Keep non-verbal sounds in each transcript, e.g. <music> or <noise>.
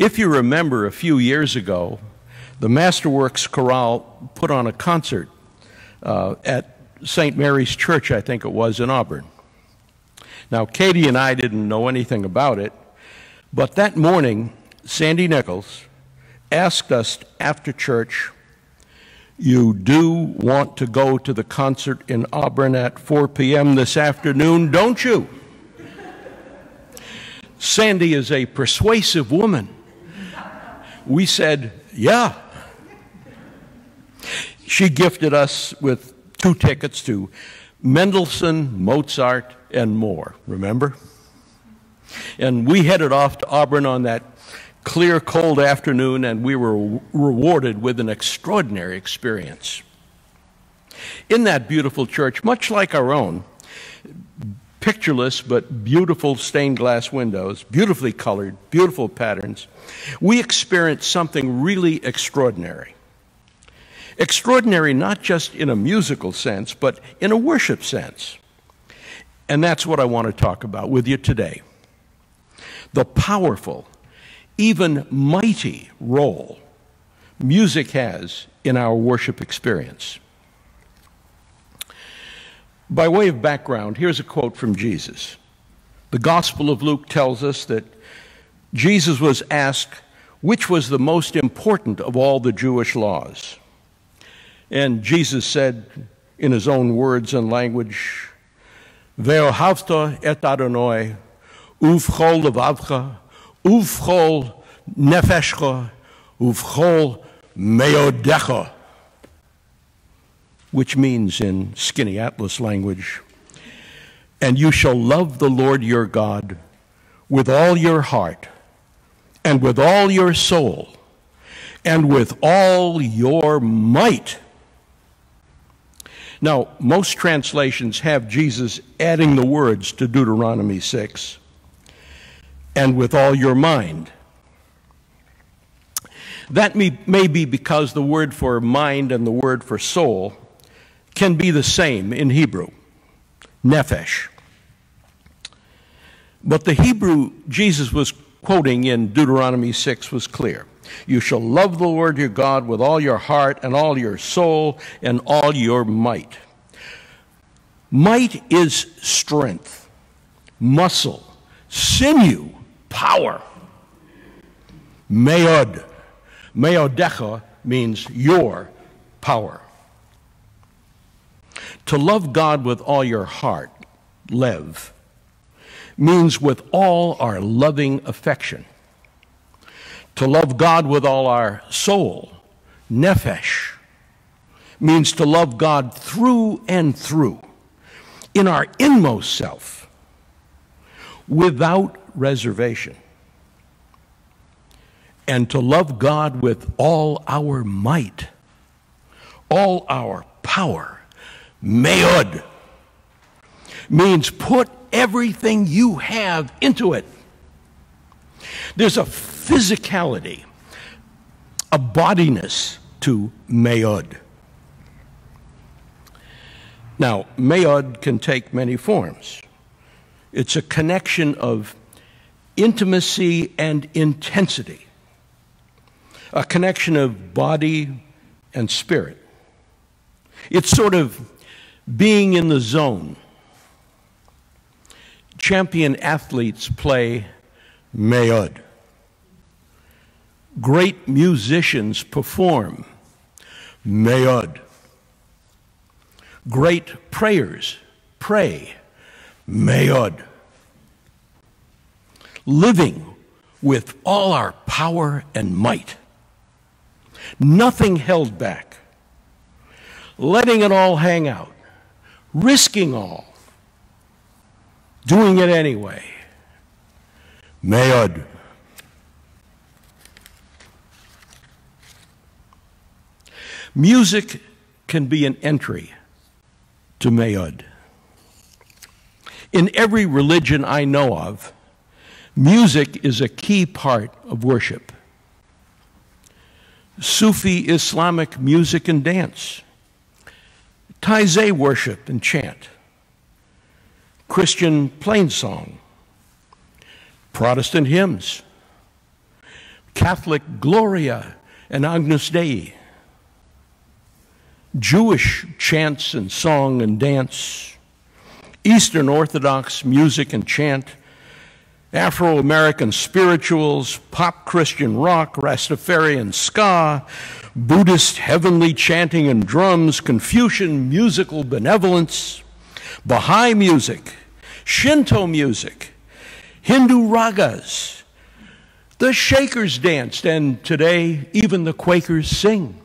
If you remember a few years ago, the Masterworks Chorale put on a concert uh, at St. Mary's Church, I think it was, in Auburn. Now, Katie and I didn't know anything about it, but that morning, Sandy Nichols asked us after church, You do want to go to the concert in Auburn at 4 p.m. this afternoon, don't you? Sandy is a persuasive woman. We said, Yeah. She gifted us with two tickets to Mendelssohn, Mozart, and more, remember? And we headed off to Auburn on that clear, cold afternoon, and we were rewarded with an extraordinary experience. In that beautiful church, much like our own, pictureless but beautiful stained glass windows, beautifully colored, beautiful patterns, we experienced something really extraordinary. Extraordinary not just in a musical sense, but in a worship sense. And that's what I want to talk about with you today. The powerful, even mighty role music has in our worship experience. By way of background, here's a quote from Jesus. The Gospel of Luke tells us that Jesus was asked which was the most important of all the Jewish laws. And Jesus said, in his own words and language, Ve'ohavta et Adonai, uvchol levavcha, uvchol nefeshcha, uvchol meodecha which means in Skinny Atlas language, and you shall love the Lord your God with all your heart, and with all your soul, and with all your might. Now, most translations have Jesus adding the words to Deuteronomy 6 and with all your mind. That may, may be because the word for mind and the word for soul can be the same in Hebrew, nephesh. But the Hebrew Jesus was quoting in Deuteronomy 6 was clear. You shall love the Lord your God with all your heart and all your soul and all your might. Might is strength, muscle, sinew, power. Meod. Meodecha means your power. To love God with all your heart, lev, means with all our loving affection. To love God with all our soul, nephesh, means to love God through and through, in our inmost self, without reservation. And to love God with all our might, all our power Meod means put everything you have into it. There's a physicality, a bodiness to meod. Now, meod can take many forms. It's a connection of intimacy and intensity, a connection of body and spirit. It's sort of being in the zone. Champion athletes play meod. Great musicians perform meod. Great prayers pray meod. Living with all our power and might. Nothing held back. Letting it all hang out risking all, doing it anyway. Meod. Music can be an entry to Meod. In every religion I know of, music is a key part of worship. Sufi Islamic music and dance Taizé worship and chant, Christian plainsong, Protestant hymns, Catholic Gloria and Agnus Dei, Jewish chants and song and dance, Eastern Orthodox music and chant, Afro American spirituals, pop Christian rock, Rastafarian ska, Buddhist heavenly chanting and drums, Confucian musical benevolence, Baha'i music, Shinto music, Hindu ragas. The Shakers danced, and today even the Quakers sing.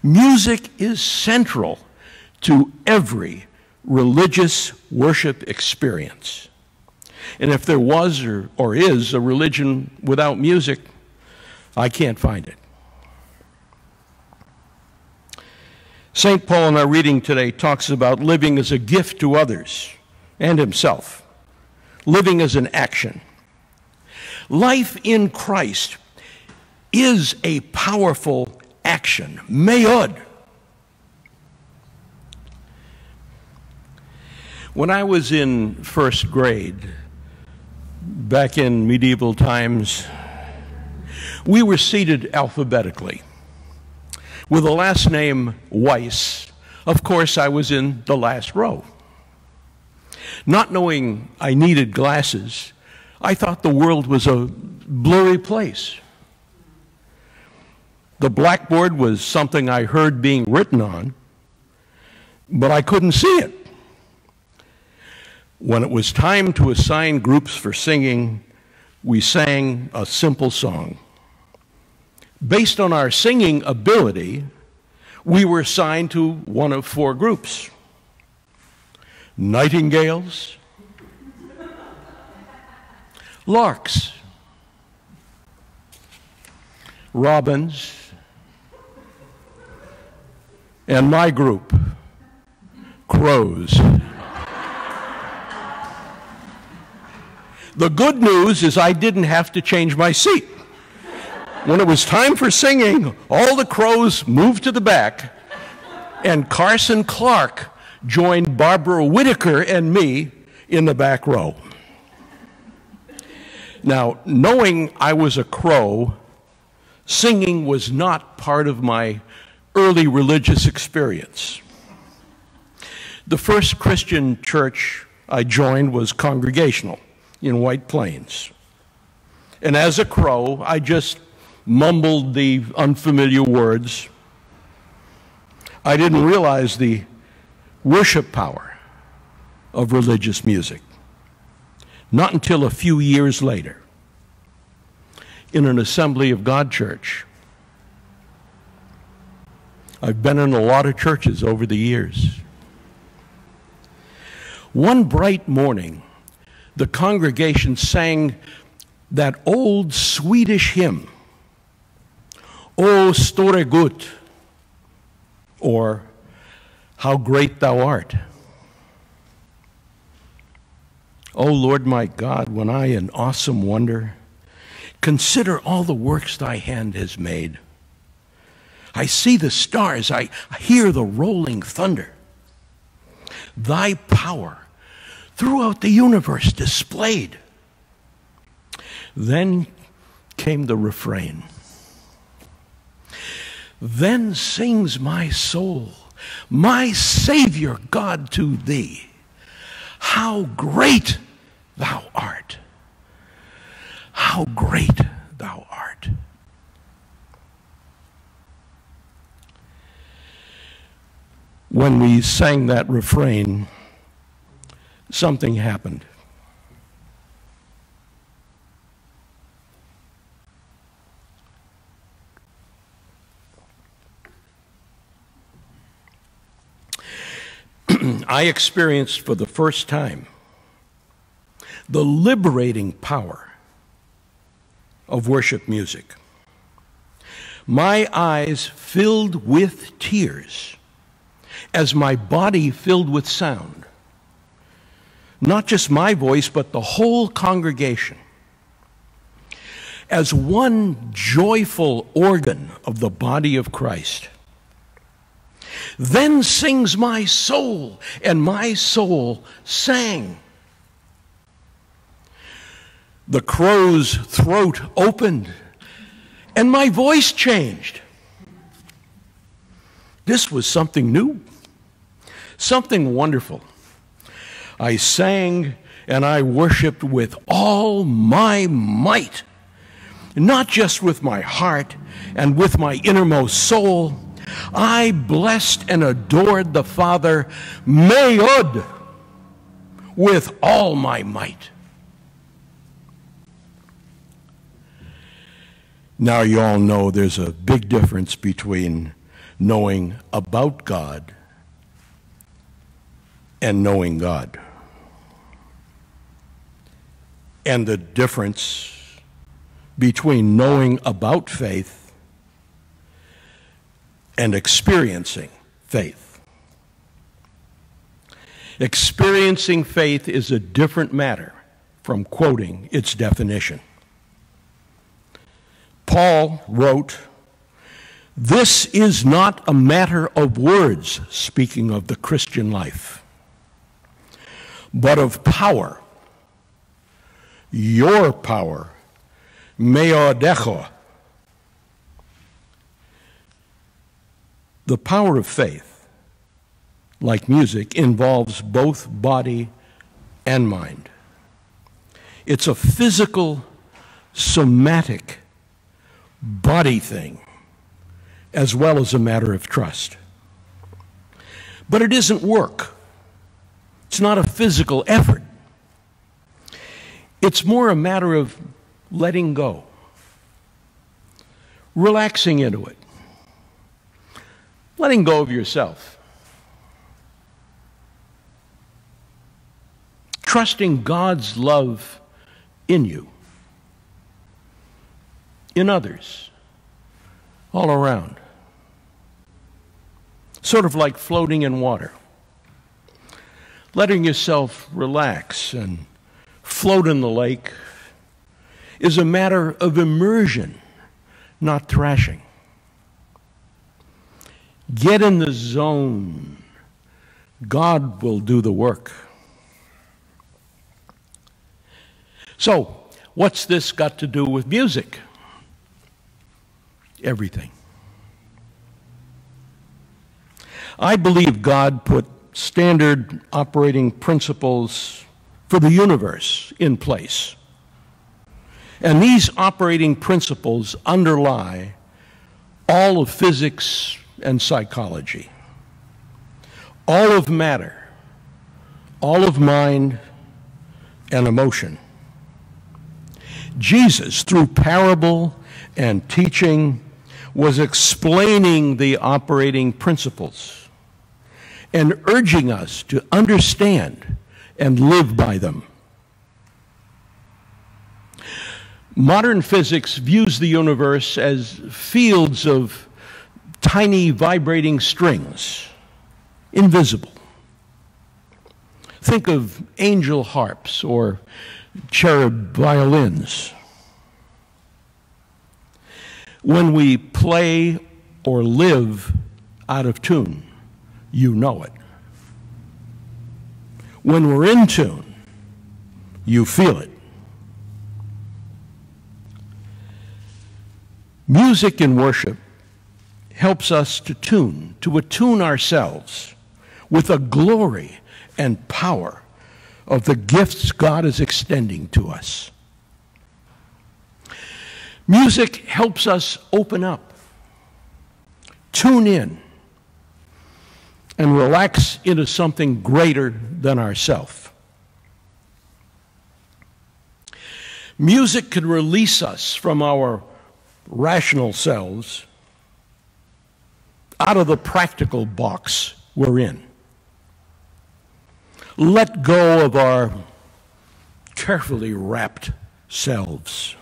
Music is central to every religious worship experience. And if there was or, or is a religion without music, I can't find it. St. Paul in our reading today talks about living as a gift to others and himself, living as an action. Life in Christ is a powerful action. Meod. When I was in first grade, back in medieval times, we were seated alphabetically. With the last name Weiss, of course, I was in the last row. Not knowing I needed glasses, I thought the world was a blurry place. The blackboard was something I heard being written on, but I couldn't see it. When it was time to assign groups for singing, we sang a simple song. Based on our singing ability, we were assigned to one of four groups nightingales, larks, robins, and my group, crows. The good news is I didn't have to change my seat. When it was time for singing, all the crows moved to the back, and Carson Clark joined Barbara Whitaker and me in the back row. Now, knowing I was a crow, singing was not part of my early religious experience. The first Christian church I joined was Congregational in White Plains. And as a crow, I just mumbled the unfamiliar words. I didn't realize the worship power of religious music. Not until a few years later, in an Assembly of God church. I've been in a lot of churches over the years. One bright morning, the congregation sang that old Swedish hymn, O store Gud, or How Great Thou Art. O Lord my God, when I in awesome wonder consider all the works thy hand has made, I see the stars, I hear the rolling thunder. Thy power throughout the universe displayed. Then came the refrain. Then sings my soul, my Savior God to thee. How great thou art! How great thou art! When we sang that refrain, something happened. <clears throat> I experienced for the first time the liberating power of worship music. My eyes filled with tears as my body filled with sound not just my voice, but the whole congregation, as one joyful organ of the body of Christ. Then sings my soul, and my soul sang. the crow's throat opened and my voice changed. This was something new, something wonderful. I sang and I worshiped with all my might, not just with my heart and with my innermost soul. I blessed and adored the Father, Meod, with all my might. Now, you all know there's a big difference between knowing about God and knowing God. And the difference between knowing about faith and experiencing faith. Experiencing faith is a different matter from quoting its definition. Paul wrote, This is not a matter of words, speaking of the Christian life, but of power. Your power, meodecho. The power of faith, like music, involves both body and mind. It's a physical, somatic body thing as well as a matter of trust. But it isn't work. It's not a physical effort. It's more a matter of letting go, relaxing into it, letting go of yourself, trusting God's love in you in others, all around. Sort of like floating in water. Letting yourself relax and float in the lake is a matter of immersion, not thrashing. Get in the zone. God will do the work. So, what's this got to do with music? everything. I believe God put standard operating principles for the universe in place. And these operating principles underlie all of physics and psychology, all of matter, all of mind and emotion. Jesus, through parable and teaching was explaining the operating principles and urging us to understand and live by them. Modern physics views the universe as fields of tiny vibrating strings, invisible. Think of angel harps or cherub violins. When we play or live out of tune, you know it. When we're in tune, you feel it. Music in worship helps us to tune, to attune ourselves with the glory and power of the gifts God is extending to us. Music helps us open up, tune in, and relax into something greater than ourself. Music can release us from our rational selves out of the practical box we're in. Let go of our carefully wrapped selves.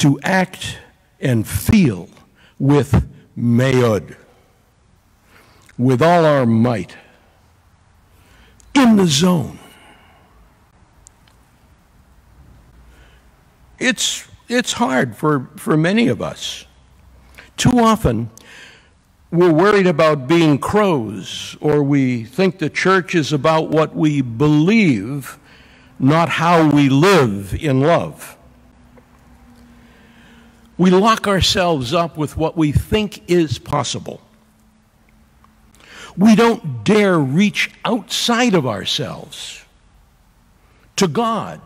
to act and feel with meod, with all our might, in the zone. It's, it's hard for, for many of us. Too often, we're worried about being crows, or we think the church is about what we believe, not how we live in love. We lock ourselves up with what we think is possible. We don't dare reach outside of ourselves to God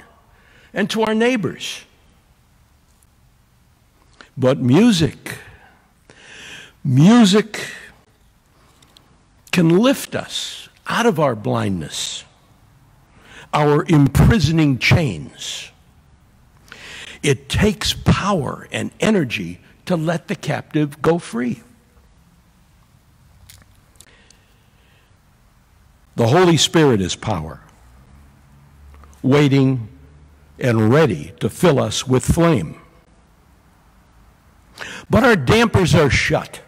and to our neighbors. But music, music can lift us out of our blindness, our imprisoning chains. It takes power and energy to let the captive go free. The Holy Spirit is power, waiting and ready to fill us with flame. But our dampers are shut.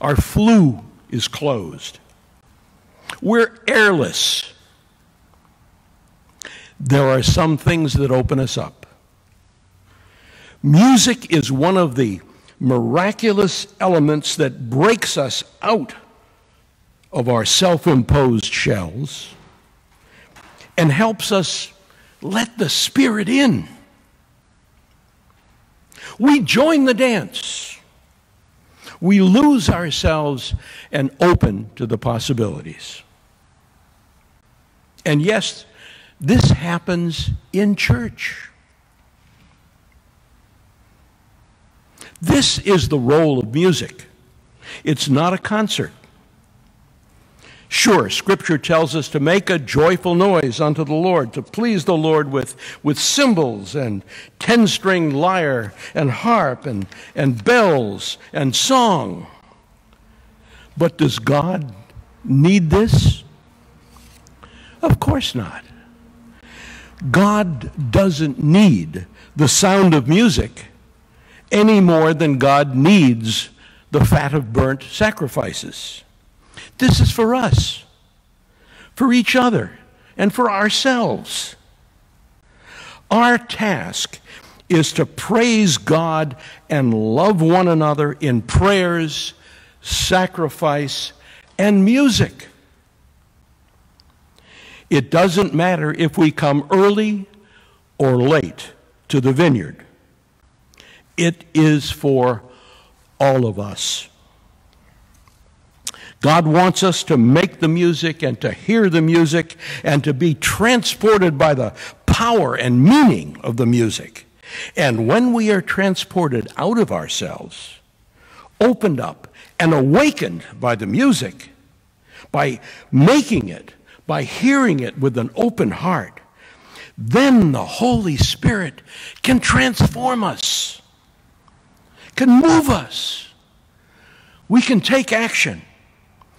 Our flue is closed. We're airless. There are some things that open us up. Music is one of the miraculous elements that breaks us out of our self imposed shells and helps us let the Spirit in. We join the dance. We lose ourselves and open to the possibilities. And yes, this happens in church. This is the role of music. It's not a concert. Sure, Scripture tells us to make a joyful noise unto the Lord, to please the Lord with, with cymbals and ten string lyre and harp and, and bells and song. But does God need this? Of course not. God doesn't need the sound of music any more than God needs the fat of burnt sacrifices. This is for us, for each other, and for ourselves. Our task is to praise God and love one another in prayers, sacrifice, and music. It doesn't matter if we come early or late to the vineyard. It is for all of us. God wants us to make the music and to hear the music and to be transported by the power and meaning of the music. And when we are transported out of ourselves, opened up, and awakened by the music, by making it, by hearing it with an open heart, then the Holy Spirit can transform us, can move us. We can take action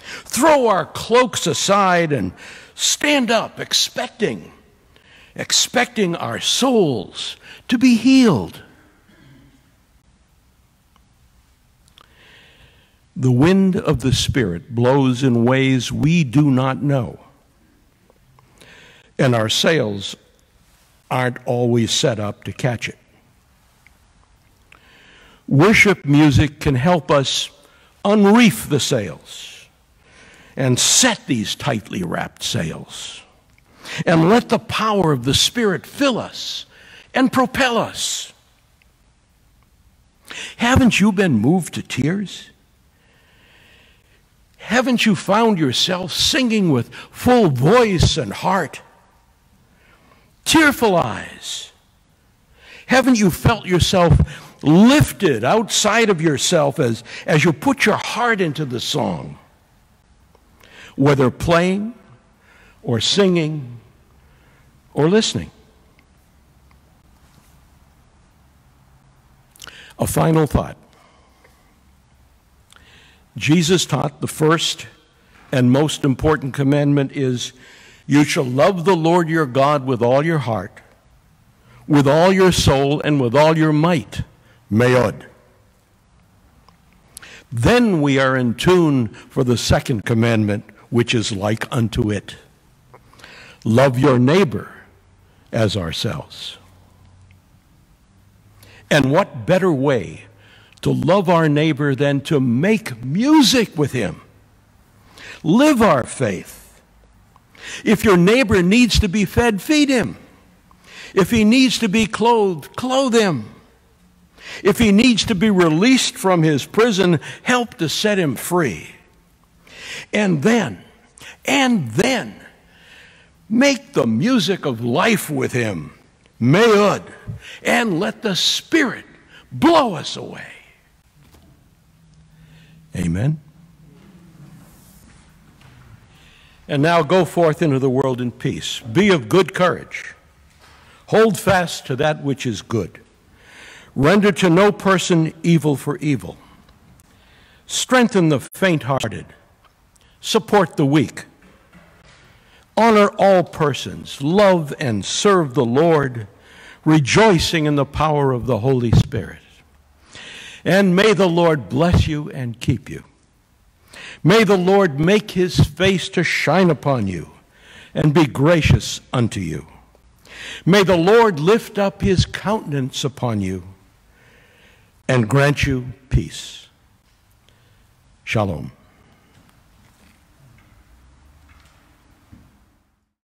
throw our cloaks aside and stand up expecting, expecting our souls to be healed. The wind of the Spirit blows in ways we do not know, and our sails aren't always set up to catch it. Worship music can help us unreef the sails and set these tightly wrapped sails. And let the power of the Spirit fill us and propel us. Haven't you been moved to tears? Haven't you found yourself singing with full voice and heart? Tearful eyes. Haven't you felt yourself lifted outside of yourself as, as you put your heart into the song? whether playing or singing or listening. A final thought. Jesus taught the first and most important commandment is you shall love the Lord your God with all your heart, with all your soul, and with all your might. Meod. Then we are in tune for the second commandment, which is like unto it. Love your neighbor as ourselves. And what better way to love our neighbor than to make music with him. Live our faith. If your neighbor needs to be fed, feed him. If he needs to be clothed, clothe him. If he needs to be released from his prison, help to set him free. And then, and then, make the music of life with him, Me'ud, and let the Spirit blow us away. Amen. And now go forth into the world in peace. Be of good courage. Hold fast to that which is good. Render to no person evil for evil. Strengthen the faint hearted. Support the weak. Honor all persons. Love and serve the Lord, rejoicing in the power of the Holy Spirit. And may the Lord bless you and keep you. May the Lord make his face to shine upon you and be gracious unto you. May the Lord lift up his countenance upon you and grant you peace. Shalom.